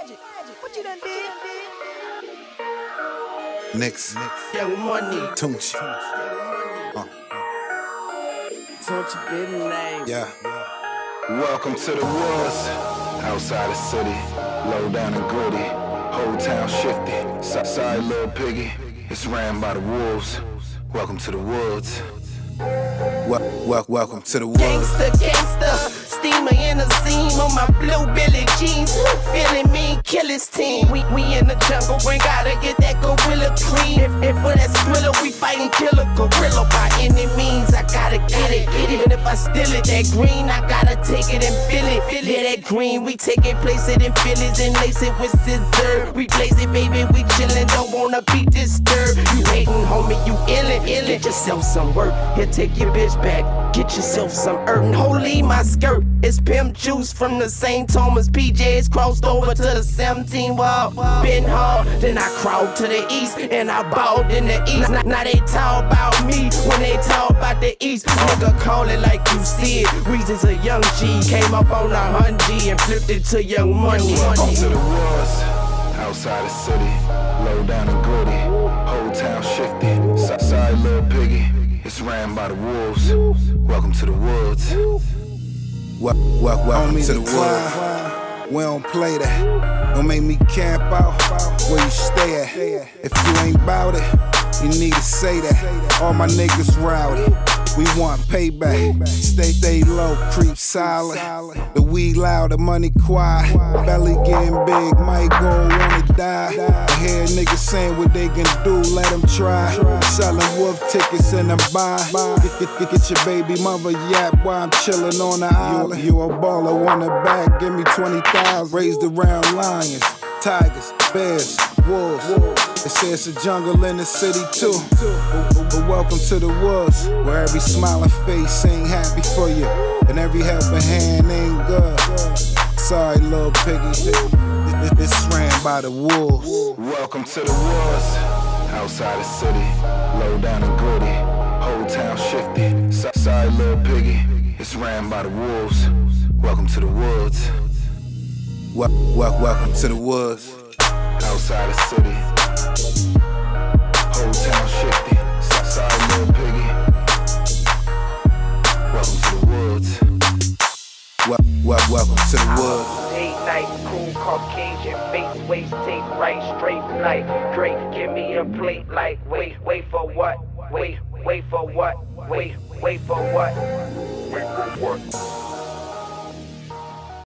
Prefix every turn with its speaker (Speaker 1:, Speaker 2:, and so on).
Speaker 1: What you done did?
Speaker 2: Next,
Speaker 3: Young money,
Speaker 2: Tunechi.
Speaker 3: don't you been name?
Speaker 2: Yeah.
Speaker 4: Welcome to the woods, outside the city, low down and gritty, whole town shifty. So- Sorry, little piggy, it's ran by the wolves. Welcome to the woods.
Speaker 2: Wel- wel- welcome to the woods.
Speaker 3: Gangsta, gangsta, steamer in the seam on my blue Billy jeans. Feeling mean, kill his team. We, we in the jungle, we gotta get that gorilla clean. If, if for that thriller, we fighting killer gorilla by means. Gotta get it. Even if I steal it, that green, I gotta take it and feel it. Feel it, that green, we take it, place it in Phillies and lace it with scissor. Replace it, baby, we chillin', don't wanna be disturbed. You hating, homie, you illin', illin'. Get yourself some work, here, take your bitch back. Get yourself some earth. Holy, my skirt. It's pimp juice from the St. Thomas PJs crossed over to the 17 wall. Been hard, then I crawled to the east and I balled in the east. Now, now they talk about me when they talk about the east. Nigga, call it like you see it. Reasons a young G came up on a hundred and flipped it to young money.
Speaker 4: Welcome to the woods, outside the city, low down and gritty, whole town shifty. So- Sorry, little piggy, it's ran by the wolves. Welcome to the woods.
Speaker 2: Wel- wel- welcome to the woods. We don't play that. Don't make me camp out where you stay at. If you ain't bout it, you need to say that. All my niggas rowdy. We want payback. Stay, stay low, creep silent. The weed loud, the money quiet. Belly getting big, might go wanna die. I hear niggas saying what they can do, let them try. Selling wolf tickets and I'm buying. Get, get, get, your baby mother yap while I'm chilling on the island. You, a baller, want a bag, give me 20,000. Raised around lions, tigers, bears, wolves. They say it's a jungle in the city too. But, welcome to the woods, where every smiling face ain't happy for you, and every helping hand ain't good. Sorry, little piggy, it's ran by the wolves.
Speaker 4: Welcome to the woods, outside the city, low down and gritty, whole town shifty. So- Sorry, little piggy, it's ran by the wolves. Welcome to the woods,
Speaker 2: Wel- wel- welcome to the woods.
Speaker 4: Outside the city, whole town shifty. So- Sorry, little piggy. Welcome to the woods.
Speaker 2: Wel- wel- welcome to the woods.
Speaker 3: Late night, cool Caucasian face, waist tape, right straight like Drake. Give me a plate like wait, wait for what? Wait, wait for what? Wait, wait for what?
Speaker 4: Wait for what?